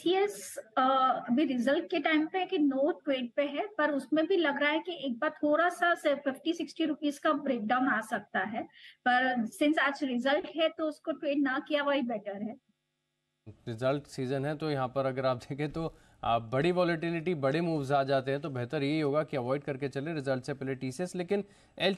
TCS अभी result के time पे कि नो ट्रेड पे है, पर उसमें भी लग रहा है कि एक बार थोड़ा सा फिफ्टी सिक्सटी रुपीज़ का ब्रेकडाउन आ सकता है। पर सिंस आज रिज़ल्ट है तो उसको ट्रेड ना किया, वही बेटर है। रिज़ल्ट सीज़न है तो यहाँ पर अगर आप देखें तो आप बड़ी वॉलिटिलिटी बड़े मूव्स आ जाते हैं तो बेहतर यही होगा कि अवॉइड करके चले रिज़ल्ट से पहले टीसीएस लेकिन एल